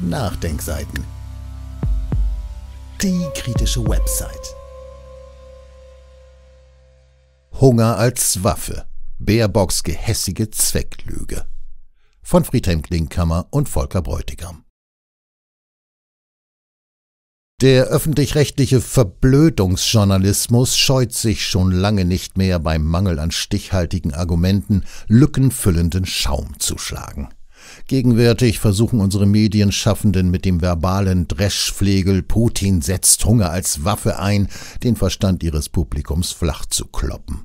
Nachdenkseiten. Die kritische Website. Hunger als Waffe. Baerbocks gehässige Zwecklüge. Von Friedhelm Klinkhammer und Volker Bräutigam. Der öffentlich-rechtliche Verblödungsjournalismus scheut sich schon lange nicht mehr beim Mangel an stichhaltigen Argumenten lückenfüllenden Schaum zu schlagen. Gegenwärtig versuchen unsere Medienschaffenden mit dem verbalen Dreschflegel Putin setzt Hunger als Waffe ein, den Verstand ihres Publikums flach zu kloppen.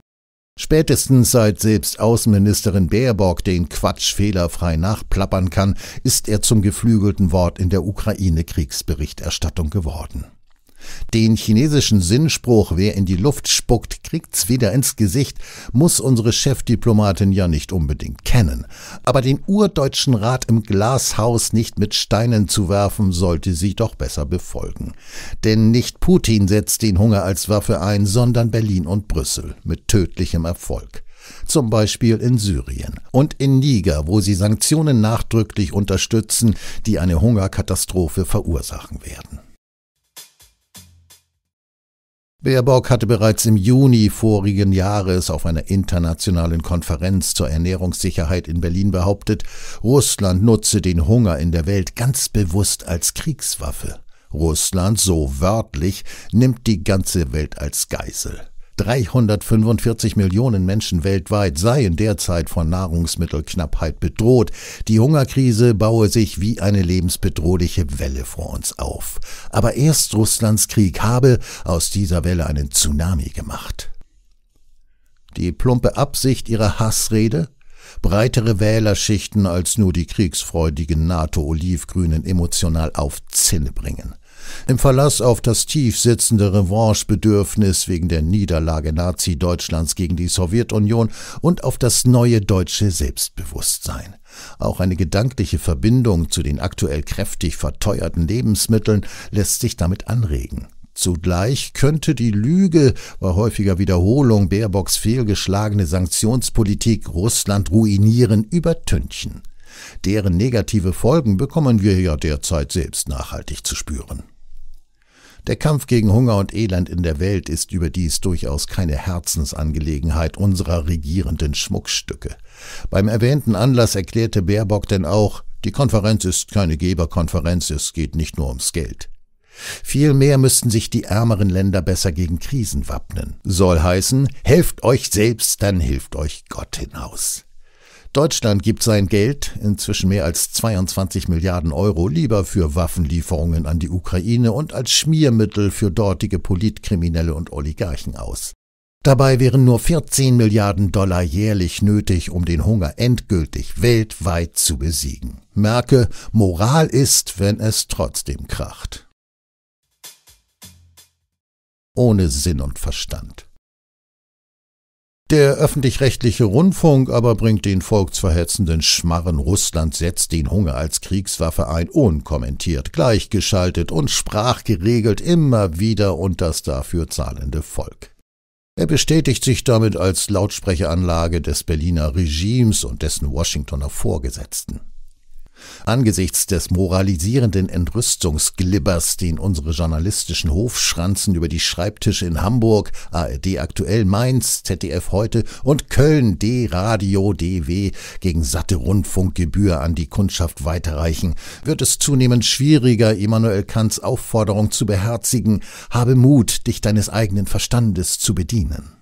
Spätestens seit selbst Außenministerin Baerbock den Quatsch fehlerfrei nachplappern kann, ist er zum geflügelten Wort in der Ukraine-Kriegsberichterstattung geworden. Den chinesischen Sinnspruch, wer in die Luft spuckt, kriegt's wieder ins Gesicht, muss unsere Chefdiplomatin ja nicht unbedingt kennen. Aber den urdeutschen Rat im Glashaus nicht mit Steinen zu werfen, sollte sie doch besser befolgen. Denn nicht Putin setzt den Hunger als Waffe ein, sondern Berlin und Brüssel mit tödlichem Erfolg zum Beispiel in Syrien und in Niger, wo sie Sanktionen nachdrücklich unterstützen, die eine Hungerkatastrophe verursachen werden. Baerbock hatte bereits im Juni vorigen Jahres auf einer internationalen Konferenz zur Ernährungssicherheit in Berlin behauptet, Russland nutze den Hunger in der Welt ganz bewusst als Kriegswaffe. Russland, so wörtlich, nimmt die ganze Welt als Geisel. 345 Millionen Menschen weltweit seien derzeit von Nahrungsmittelknappheit bedroht. Die Hungerkrise baue sich wie eine lebensbedrohliche Welle vor uns auf. Aber erst Russlands Krieg habe aus dieser Welle einen Tsunami gemacht. Die plumpe Absicht ihrer Hassrede? Breitere Wählerschichten als nur die kriegsfreudigen NATO-Olivgrünen emotional auf Zinne bringen. Im Verlass auf das tief sitzende Revanchebedürfnis wegen der Niederlage Nazi-Deutschlands gegen die Sowjetunion und auf das neue deutsche Selbstbewusstsein. Auch eine gedankliche Verbindung zu den aktuell kräftig verteuerten Lebensmitteln lässt sich damit anregen. Zugleich könnte die Lüge bei häufiger Wiederholung Baerbocks fehlgeschlagene Sanktionspolitik Russland ruinieren übertünchen. Deren negative Folgen bekommen wir ja derzeit selbst nachhaltig zu spüren. Der Kampf gegen Hunger und Elend in der Welt ist überdies durchaus keine Herzensangelegenheit unserer regierenden Schmuckstücke. Beim erwähnten Anlass erklärte Baerbock denn auch, die Konferenz ist keine Geberkonferenz, es geht nicht nur ums Geld. Vielmehr müssten sich die ärmeren Länder besser gegen Krisen wappnen. Soll heißen, helft euch selbst, dann hilft euch Gott hinaus. Deutschland gibt sein Geld, inzwischen mehr als 22 Milliarden Euro, lieber für Waffenlieferungen an die Ukraine und als Schmiermittel für dortige Politkriminelle und Oligarchen aus. Dabei wären nur 14 Milliarden Dollar jährlich nötig, um den Hunger endgültig weltweit zu besiegen. Merke, Moral ist, wenn es trotzdem kracht. Ohne Sinn und Verstand. Der öffentlich-rechtliche Rundfunk aber bringt den volksverhetzenden Schmarren Russland setzt den Hunger als Kriegswaffe ein, unkommentiert, gleichgeschaltet und sprachgeregelt immer wieder und das dafür zahlende Volk. Er bestätigt sich damit als Lautsprecheranlage des Berliner Regimes und dessen Washingtoner Vorgesetzten. Angesichts des moralisierenden Entrüstungsglibbers, den unsere journalistischen Hofschranzen über die Schreibtische in Hamburg, ARD aktuell Mainz, ZDF heute und Köln D-Radio DW gegen satte Rundfunkgebühr an die Kundschaft weiterreichen, wird es zunehmend schwieriger, Immanuel Kants Aufforderung zu beherzigen, habe Mut, dich deines eigenen Verstandes zu bedienen.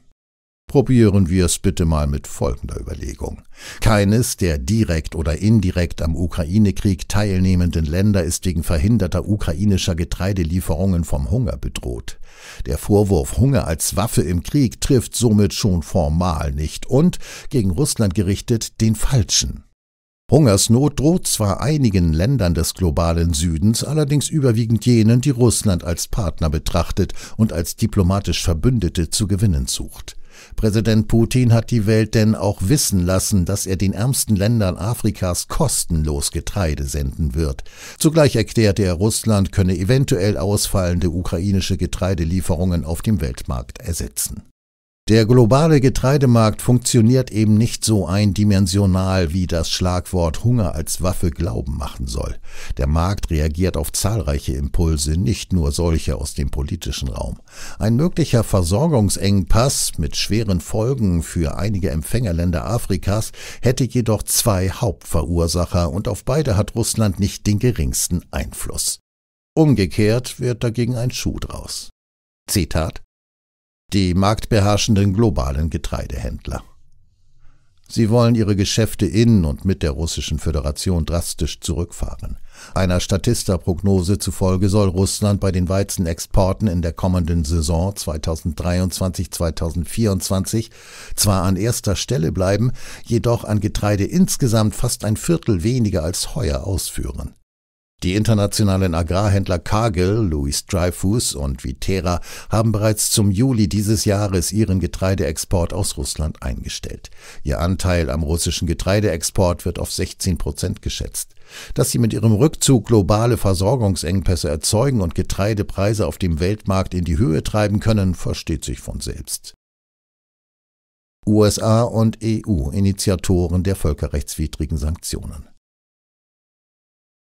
Probieren wir es bitte mal mit folgender Überlegung. Keines der direkt oder indirekt am Ukraine-Krieg teilnehmenden Länder ist wegen verhinderter ukrainischer Getreidelieferungen vom Hunger bedroht. Der Vorwurf Hunger als Waffe im Krieg trifft somit schon formal nicht und, gegen Russland gerichtet, den falschen. Hungersnot droht zwar einigen Ländern des globalen Südens, allerdings überwiegend jenen, die Russland als Partner betrachtet und als diplomatisch Verbündete zu gewinnen sucht. Präsident Putin hat die Welt denn auch wissen lassen, dass er den ärmsten Ländern Afrikas kostenlos Getreide senden wird. Zugleich erklärte er, Russland könne eventuell ausfallende ukrainische Getreidelieferungen auf dem Weltmarkt ersetzen. Der globale Getreidemarkt funktioniert eben nicht so eindimensional, wie das Schlagwort Hunger als Waffe glauben machen soll. Der Markt reagiert auf zahlreiche Impulse, nicht nur solche aus dem politischen Raum. Ein möglicher Versorgungsengpass mit schweren Folgen für einige Empfängerländer Afrikas hätte jedoch zwei Hauptverursacher und auf beide hat Russland nicht den geringsten Einfluss. Umgekehrt wird dagegen ein Schuh draus. Zitat die marktbeherrschenden globalen Getreidehändler. Sie wollen ihre Geschäfte in und mit der Russischen Föderation drastisch zurückfahren. Einer Statista-Prognose zufolge soll Russland bei den Weizenexporten in der kommenden Saison 2023-2024 zwar an erster Stelle bleiben, jedoch an Getreide insgesamt fast ein Viertel weniger als heuer ausführen. Die internationalen Agrarhändler Cargill, Louis Dreyfus und Viterra haben bereits zum Juli dieses Jahres ihren Getreideexport aus Russland eingestellt. Ihr Anteil am russischen Getreideexport wird auf 16 Prozent geschätzt. Dass sie mit ihrem Rückzug globale Versorgungsengpässe erzeugen und Getreidepreise auf dem Weltmarkt in die Höhe treiben können, versteht sich von selbst. USA und EU Initiatoren der völkerrechtswidrigen Sanktionen.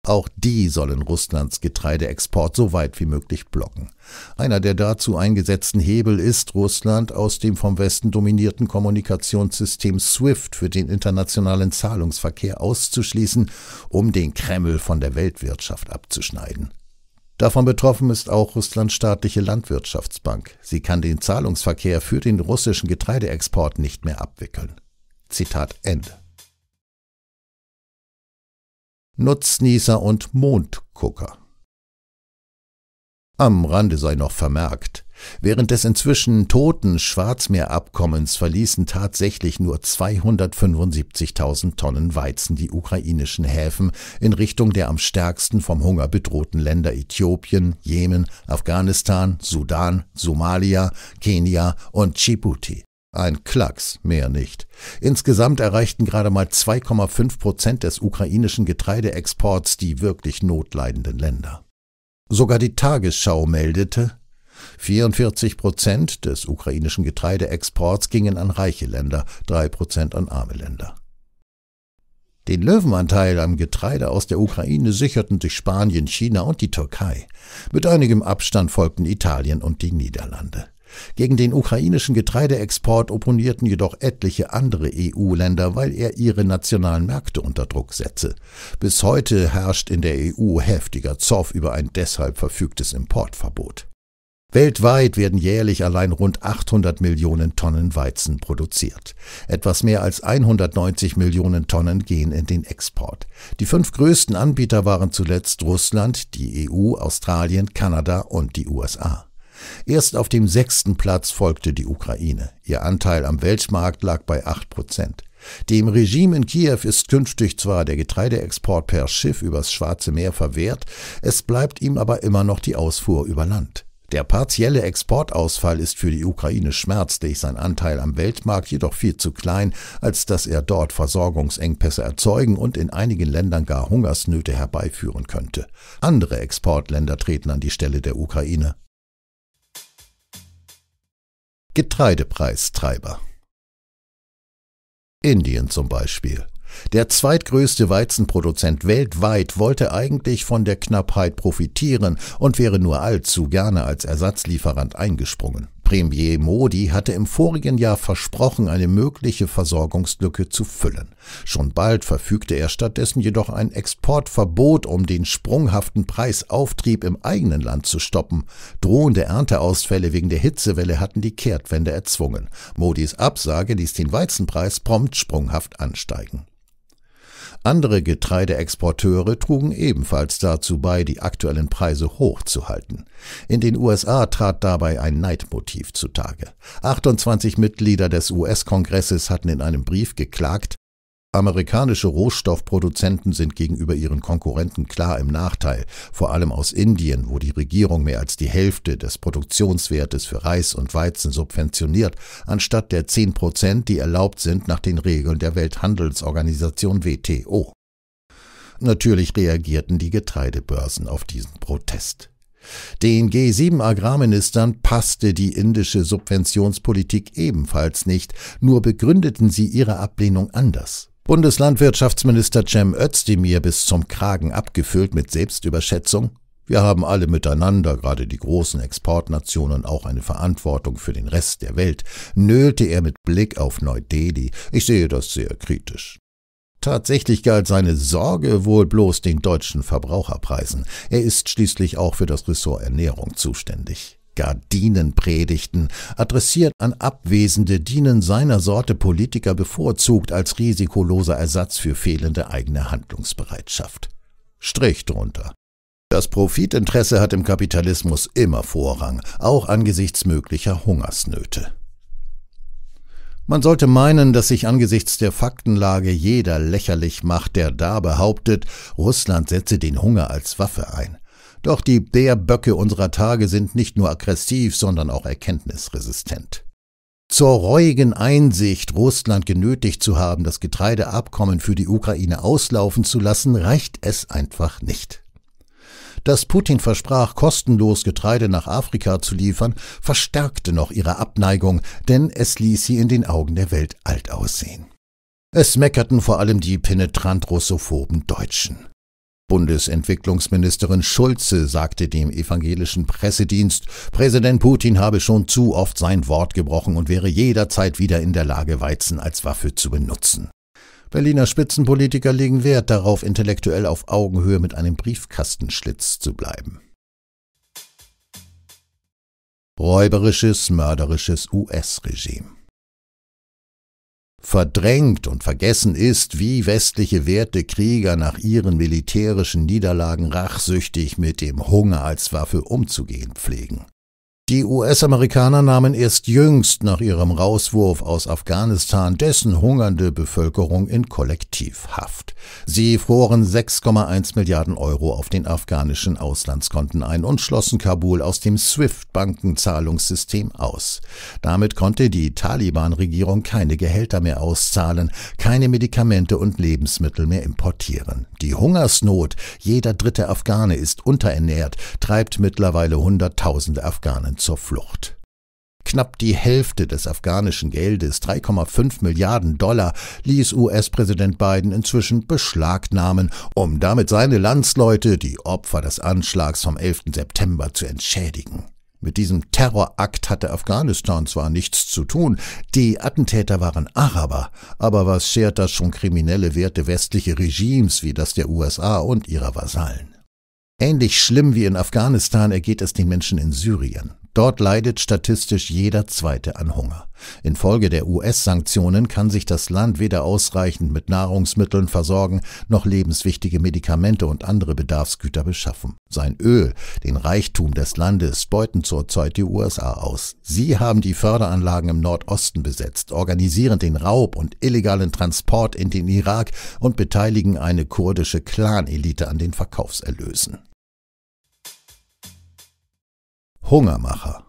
Auch die sollen Russlands Getreideexport so weit wie möglich blocken. Einer der dazu eingesetzten Hebel ist, Russland aus dem vom Westen dominierten Kommunikationssystem SWIFT für den internationalen Zahlungsverkehr auszuschließen, um den Kreml von der Weltwirtschaft abzuschneiden. Davon betroffen ist auch Russlands staatliche Landwirtschaftsbank. Sie kann den Zahlungsverkehr für den russischen Getreideexport nicht mehr abwickeln. Zitat Ende. Nutznießer und Mondgucker. Am Rande sei noch vermerkt, während des inzwischen toten Schwarzmeerabkommens verließen tatsächlich nur 275.000 Tonnen Weizen die ukrainischen Häfen in Richtung der am stärksten vom Hunger bedrohten Länder Äthiopien, Jemen, Afghanistan, Sudan, Somalia, Kenia und Djibouti. Ein Klacks, mehr nicht. Insgesamt erreichten gerade mal 2,5 Prozent des ukrainischen Getreideexports die wirklich notleidenden Länder. Sogar die Tagesschau meldete, 44 Prozent des ukrainischen Getreideexports gingen an reiche Länder, drei Prozent an arme Länder. Den Löwenanteil am Getreide aus der Ukraine sicherten sich Spanien, China und die Türkei. Mit einigem Abstand folgten Italien und die Niederlande. Gegen den ukrainischen Getreideexport opponierten jedoch etliche andere EU-Länder, weil er ihre nationalen Märkte unter Druck setze. Bis heute herrscht in der EU heftiger Zoff über ein deshalb verfügtes Importverbot. Weltweit werden jährlich allein rund 800 Millionen Tonnen Weizen produziert. Etwas mehr als 190 Millionen Tonnen gehen in den Export. Die fünf größten Anbieter waren zuletzt Russland, die EU, Australien, Kanada und die USA. Erst auf dem sechsten Platz folgte die Ukraine. Ihr Anteil am Weltmarkt lag bei acht Prozent. Dem Regime in Kiew ist künftig zwar der Getreideexport per Schiff übers Schwarze Meer verwehrt, es bleibt ihm aber immer noch die Ausfuhr über Land. Der partielle Exportausfall ist für die Ukraine schmerzlich, sein Anteil am Weltmarkt jedoch viel zu klein, als dass er dort Versorgungsengpässe erzeugen und in einigen Ländern gar Hungersnöte herbeiführen könnte. Andere Exportländer treten an die Stelle der Ukraine. Getreidepreistreiber. Indien zum Beispiel. Der zweitgrößte Weizenproduzent weltweit wollte eigentlich von der Knappheit profitieren und wäre nur allzu gerne als Ersatzlieferant eingesprungen. Premier Modi hatte im vorigen Jahr versprochen, eine mögliche Versorgungslücke zu füllen. Schon bald verfügte er stattdessen jedoch ein Exportverbot, um den sprunghaften Preisauftrieb im eigenen Land zu stoppen. Drohende Ernteausfälle wegen der Hitzewelle hatten die Kehrtwende erzwungen. Modis Absage ließ den Weizenpreis prompt sprunghaft ansteigen. Andere Getreideexporteure trugen ebenfalls dazu bei, die aktuellen Preise hochzuhalten. In den USA trat dabei ein Neidmotiv zutage. 28 Mitglieder des US-Kongresses hatten in einem Brief geklagt, Amerikanische Rohstoffproduzenten sind gegenüber ihren Konkurrenten klar im Nachteil, vor allem aus Indien, wo die Regierung mehr als die Hälfte des Produktionswertes für Reis und Weizen subventioniert, anstatt der 10 Prozent, die erlaubt sind nach den Regeln der Welthandelsorganisation WTO. Natürlich reagierten die Getreidebörsen auf diesen Protest. Den G7-Agrarministern passte die indische Subventionspolitik ebenfalls nicht, nur begründeten sie ihre Ablehnung anders. Bundeslandwirtschaftsminister Cem Özdemir bis zum Kragen abgefüllt mit Selbstüberschätzung. Wir haben alle miteinander, gerade die großen Exportnationen, auch eine Verantwortung für den Rest der Welt, nölte er mit Blick auf Neu-Delhi. Ich sehe das sehr kritisch. Tatsächlich galt seine Sorge wohl bloß den deutschen Verbraucherpreisen. Er ist schließlich auch für das Ressort Ernährung zuständig. Gardinenpredigten, adressiert an Abwesende, dienen seiner Sorte Politiker bevorzugt als risikoloser Ersatz für fehlende eigene Handlungsbereitschaft. Strich drunter. Das Profitinteresse hat im Kapitalismus immer Vorrang, auch angesichts möglicher Hungersnöte. Man sollte meinen, dass sich angesichts der Faktenlage jeder lächerlich macht, der da behauptet, Russland setze den Hunger als Waffe ein. Doch die Bärböcke unserer Tage sind nicht nur aggressiv, sondern auch erkenntnisresistent. Zur reuigen Einsicht, Russland genötigt zu haben, das Getreideabkommen für die Ukraine auslaufen zu lassen, reicht es einfach nicht. Dass Putin versprach, kostenlos Getreide nach Afrika zu liefern, verstärkte noch ihre Abneigung, denn es ließ sie in den Augen der Welt alt aussehen. Es meckerten vor allem die penetrant russophoben Deutschen. Bundesentwicklungsministerin Schulze sagte dem evangelischen Pressedienst, Präsident Putin habe schon zu oft sein Wort gebrochen und wäre jederzeit wieder in der Lage, Weizen als Waffe zu benutzen. Berliner Spitzenpolitiker legen Wert darauf, intellektuell auf Augenhöhe mit einem Briefkastenschlitz zu bleiben. Räuberisches, mörderisches US-Regime. Verdrängt und vergessen ist, wie westliche Wertekrieger nach ihren militärischen Niederlagen rachsüchtig mit dem Hunger als Waffe umzugehen pflegen. Die US-Amerikaner nahmen erst jüngst nach ihrem Rauswurf aus Afghanistan dessen hungernde Bevölkerung in Kollektivhaft. Sie froren 6,1 Milliarden Euro auf den afghanischen Auslandskonten ein und schlossen Kabul aus dem SWIFT-Bankenzahlungssystem aus. Damit konnte die Taliban-Regierung keine Gehälter mehr auszahlen, keine Medikamente und Lebensmittel mehr importieren. Die Hungersnot, jeder dritte Afghane ist unterernährt, treibt mittlerweile Hunderttausende Afghanen Afghanistan zur Flucht. Knapp die Hälfte des afghanischen Geldes, 3,5 Milliarden Dollar, ließ US-Präsident Biden inzwischen beschlagnahmen, um damit seine Landsleute, die Opfer des Anschlags vom 11. September, zu entschädigen. Mit diesem Terrorakt hatte Afghanistan zwar nichts zu tun, die Attentäter waren Araber, aber was schert das schon kriminelle Werte westliche Regimes wie das der USA und ihrer Vasallen? Ähnlich schlimm wie in Afghanistan ergeht es den Menschen in Syrien. Dort leidet statistisch jeder Zweite an Hunger. Infolge der US-Sanktionen kann sich das Land weder ausreichend mit Nahrungsmitteln versorgen, noch lebenswichtige Medikamente und andere Bedarfsgüter beschaffen. Sein Öl, den Reichtum des Landes, beuten zurzeit die USA aus. Sie haben die Förderanlagen im Nordosten besetzt, organisieren den Raub und illegalen Transport in den Irak und beteiligen eine kurdische Clanelite an den Verkaufserlösen. Hungermacher.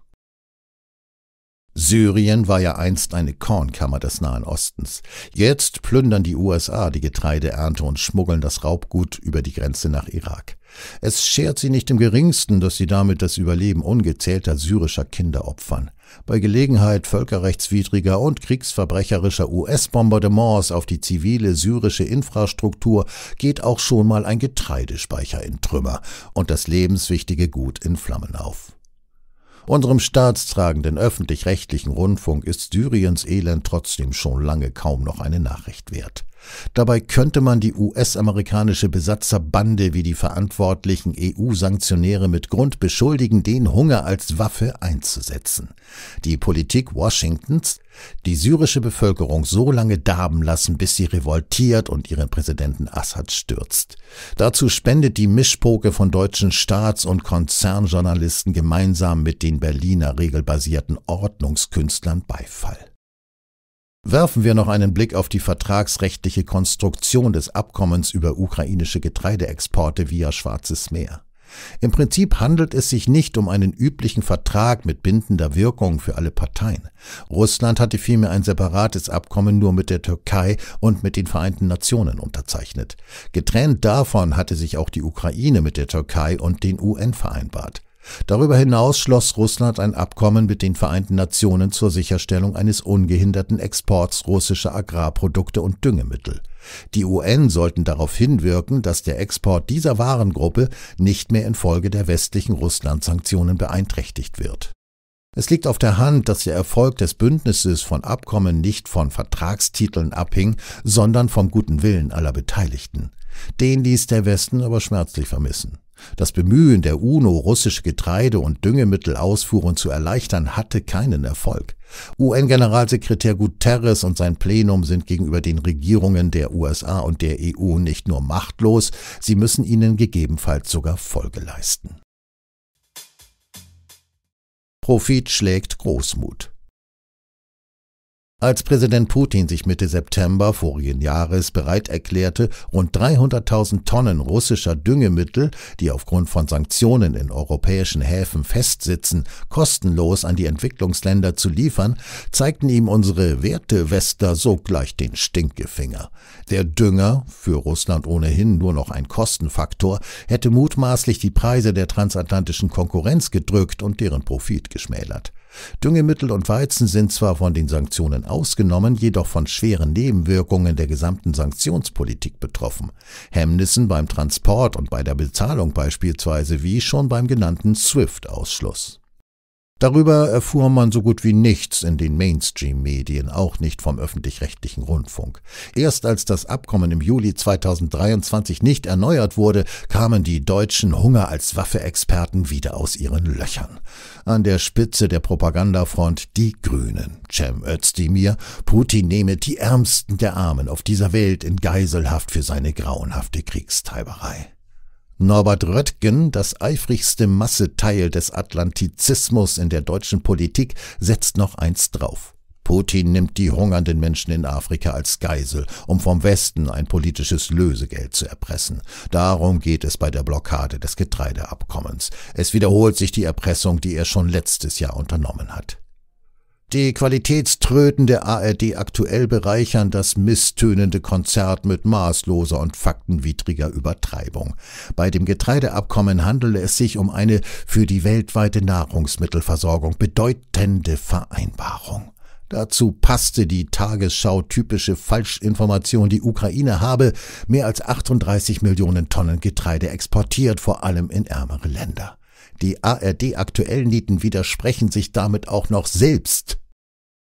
Syrien war ja einst eine Kornkammer des Nahen Ostens. Jetzt plündern die USA die Getreideernte und schmuggeln das Raubgut über die Grenze nach Irak. Es schert sie nicht im geringsten, dass sie damit das Überleben ungezählter syrischer Kinder opfern. Bei Gelegenheit völkerrechtswidriger und kriegsverbrecherischer US-Bombardements auf die zivile syrische Infrastruktur geht auch schon mal ein Getreidespeicher in Trümmer und das lebenswichtige Gut in Flammen auf. Unserem staatstragenden öffentlich-rechtlichen Rundfunk ist Syriens Elend trotzdem schon lange kaum noch eine Nachricht wert. Dabei könnte man die US-amerikanische Besatzerbande wie die verantwortlichen EU-Sanktionäre mit Grund beschuldigen, den Hunger als Waffe einzusetzen. Die Politik Washingtons, die syrische Bevölkerung so lange darben lassen, bis sie revoltiert und ihren Präsidenten Assad stürzt. Dazu spendet die Mischpoke von deutschen Staats- und Konzernjournalisten gemeinsam mit den Berliner regelbasierten Ordnungskünstlern Beifall. Werfen wir noch einen Blick auf die vertragsrechtliche Konstruktion des Abkommens über ukrainische Getreideexporte via Schwarzes Meer. Im Prinzip handelt es sich nicht um einen üblichen Vertrag mit bindender Wirkung für alle Parteien. Russland hatte vielmehr ein separates Abkommen nur mit der Türkei und mit den Vereinten Nationen unterzeichnet. Getrennt davon hatte sich auch die Ukraine mit der Türkei und den UN vereinbart. Darüber hinaus schloss Russland ein Abkommen mit den Vereinten Nationen zur Sicherstellung eines ungehinderten Exports russischer Agrarprodukte und Düngemittel. Die UN sollten darauf hinwirken, dass der Export dieser Warengruppe nicht mehr infolge der westlichen Russland-Sanktionen beeinträchtigt wird. Es liegt auf der Hand, dass der Erfolg des Bündnisses von Abkommen nicht von Vertragstiteln abhing, sondern vom guten Willen aller Beteiligten. Den ließ der Westen aber schmerzlich vermissen. Das Bemühen der UNO, russische Getreide- und Düngemittelausfuhren zu erleichtern, hatte keinen Erfolg. UN-Generalsekretär Guterres und sein Plenum sind gegenüber den Regierungen der USA und der EU nicht nur machtlos, sie müssen ihnen gegebenenfalls sogar Folge leisten. Profit schlägt Großmut. Als Präsident Putin sich Mitte September vorigen Jahres bereit erklärte, rund 300.000 Tonnen russischer Düngemittel, die aufgrund von Sanktionen in europäischen Häfen festsitzen, kostenlos an die Entwicklungsländer zu liefern, zeigten ihm unsere Wertewester sogleich den Stinkefinger. Der Dünger, für Russland ohnehin nur noch ein Kostenfaktor, hätte mutmaßlich die Preise der transatlantischen Konkurrenz gedrückt und deren Profit geschmälert. Düngemittel und Weizen sind zwar von den Sanktionen ausgenommen, jedoch von schweren Nebenwirkungen der gesamten Sanktionspolitik betroffen. Hemmnissen beim Transport und bei der Bezahlung beispielsweise wie schon beim genannten SWIFT-Ausschluss. Darüber erfuhr man so gut wie nichts in den Mainstream-Medien, auch nicht vom öffentlich-rechtlichen Rundfunk. Erst als das Abkommen im Juli 2023 nicht erneuert wurde, kamen die deutschen Hunger als Waffe-Experten wieder aus ihren Löchern. An der Spitze der Propagandafront die Grünen. Cem Özdemir, Putin nehme die Ärmsten der Armen auf dieser Welt in Geiselhaft für seine grauenhafte Kriegstreiberei. Norbert Röttgen, das eifrigste Masseteil des Atlantizismus in der deutschen Politik, setzt noch eins drauf. Putin nimmt die hungernden Menschen in Afrika als Geisel, um vom Westen ein politisches Lösegeld zu erpressen. Darum geht es bei der Blockade des Getreideabkommens. Es wiederholt sich die Erpressung, die er schon letztes Jahr unternommen hat. Die Qualitätströten der ARD aktuell bereichern das misstönende Konzert mit maßloser und faktenwidriger Übertreibung. Bei dem Getreideabkommen handele es sich um eine für die weltweite Nahrungsmittelversorgung bedeutende Vereinbarung. Dazu passte die Tagesschau typische Falschinformation, die Ukraine habe mehr als 38 Millionen Tonnen Getreide exportiert, vor allem in ärmere Länder. Die ARD-Aktuellnieten widersprechen sich damit auch noch selbst.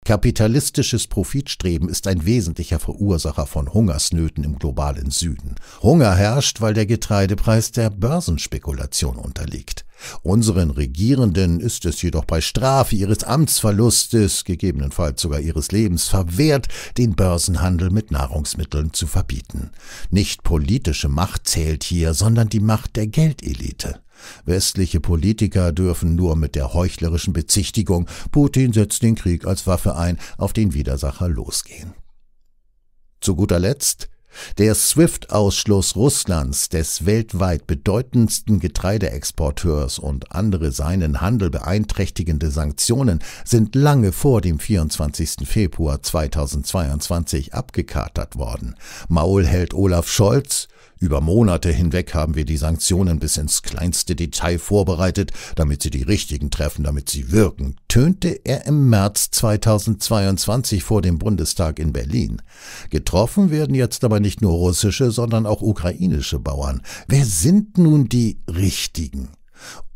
Kapitalistisches Profitstreben ist ein wesentlicher Verursacher von Hungersnöten im globalen Süden. Hunger herrscht, weil der Getreidepreis der Börsenspekulation unterliegt. Unseren Regierenden ist es jedoch bei Strafe ihres Amtsverlustes, gegebenenfalls sogar ihres Lebens, verwehrt, den Börsenhandel mit Nahrungsmitteln zu verbieten. Nicht politische Macht zählt hier, sondern die Macht der Geldelite. Westliche Politiker dürfen nur mit der heuchlerischen Bezichtigung, Putin setzt den Krieg als Waffe ein, auf den Widersacher losgehen. Zu guter Letzt der SWIFT-Ausschluss Russlands, des weltweit bedeutendsten Getreideexporteurs und andere seinen Handel beeinträchtigende Sanktionen sind lange vor dem 24. Februar 2022 abgekatert worden. Maulheld Olaf Scholz über Monate hinweg haben wir die Sanktionen bis ins kleinste Detail vorbereitet, damit sie die richtigen treffen, damit sie wirken, tönte er im März 2022 vor dem Bundestag in Berlin. Getroffen werden jetzt aber nicht nur russische, sondern auch ukrainische Bauern. Wer sind nun die richtigen?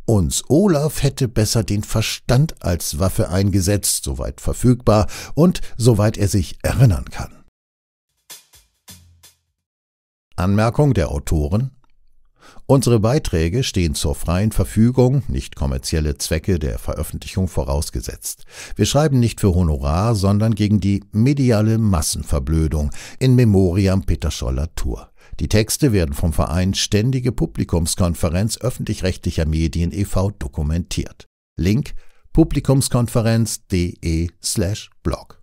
Uns Olaf hätte besser den Verstand als Waffe eingesetzt, soweit verfügbar und soweit er sich erinnern kann. Anmerkung der Autoren Unsere Beiträge stehen zur freien Verfügung, nicht kommerzielle Zwecke der Veröffentlichung vorausgesetzt. Wir schreiben nicht für Honorar, sondern gegen die mediale Massenverblödung in Memoriam Peter Scholler Tour. Die Texte werden vom Verein Ständige Publikumskonferenz öffentlich-rechtlicher Medien e.V. dokumentiert. Link publikumskonferenz.de slash blog